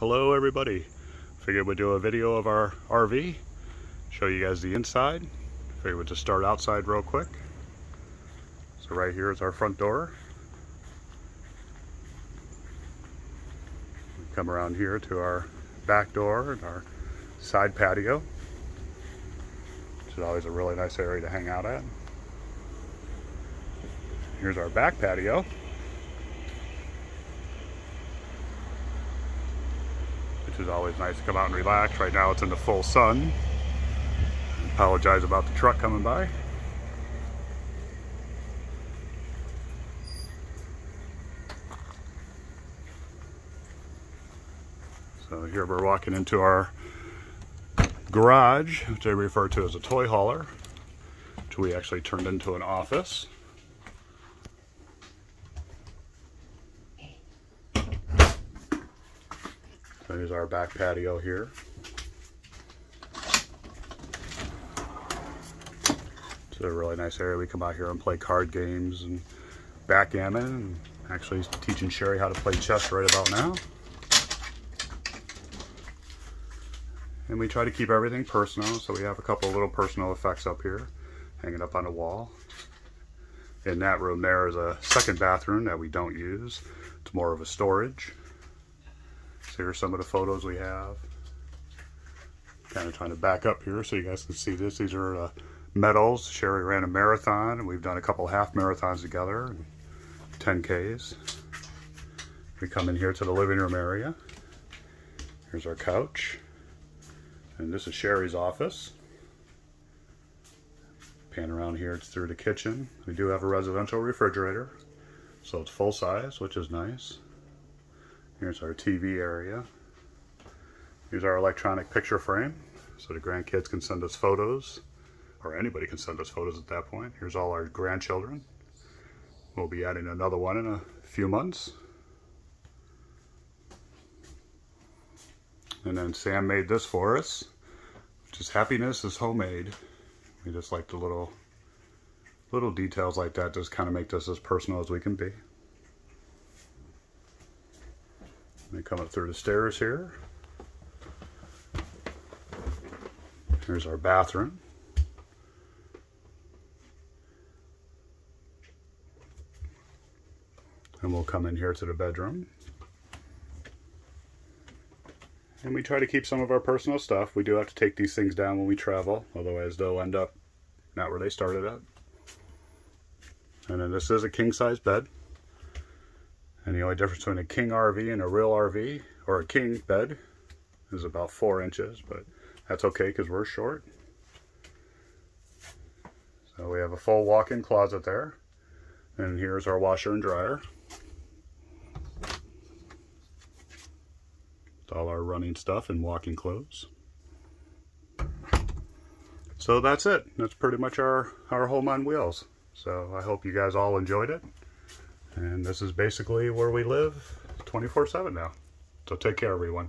Hello everybody. Figured we'd do a video of our RV, show you guys the inside. Figured we'd just start outside real quick. So right here is our front door. We come around here to our back door and our side patio, which is always a really nice area to hang out at. Here's our back patio. Which is always nice to come out and relax. Right now it's in the full sun. Apologize about the truck coming by. So here we're walking into our garage, which I refer to as a toy hauler, which we actually turned into an office. There's our back patio here. It's a really nice area. We come out here and play card games and backgammon and actually teaching Sherry how to play chess right about now. And we try to keep everything personal, so we have a couple little personal effects up here, hanging up on the wall. In that room there is a second bathroom that we don't use. It's more of a storage. So here's some of the photos we have. Kind of trying to back up here so you guys can see this. These are uh, medals. Sherry ran a marathon and we've done a couple half marathons together, 10Ks. We come in here to the living room area. Here's our couch. And this is Sherry's office. Pan around here, it's through the kitchen. We do have a residential refrigerator, so it's full size, which is nice. Here's our TV area. Here's our electronic picture frame, so the grandkids can send us photos, or anybody can send us photos at that point. Here's all our grandchildren. We'll be adding another one in a few months. And then Sam made this for us, which is happiness is homemade. We just like the little little details like that just kind of make this as personal as we can be. Let me come up through the stairs here. Here's our bathroom. And we'll come in here to the bedroom. And we try to keep some of our personal stuff. We do have to take these things down when we travel, otherwise they'll end up not where they started at. And then this is a king size bed. And the only difference between a king RV and a real RV, or a king bed, is about four inches, but that's okay because we're short. So we have a full walk-in closet there. And here's our washer and dryer. It's all our running stuff and walking clothes. So that's it. That's pretty much our, our home on wheels. So I hope you guys all enjoyed it. And this is basically where we live 24-7 now. So take care, everyone.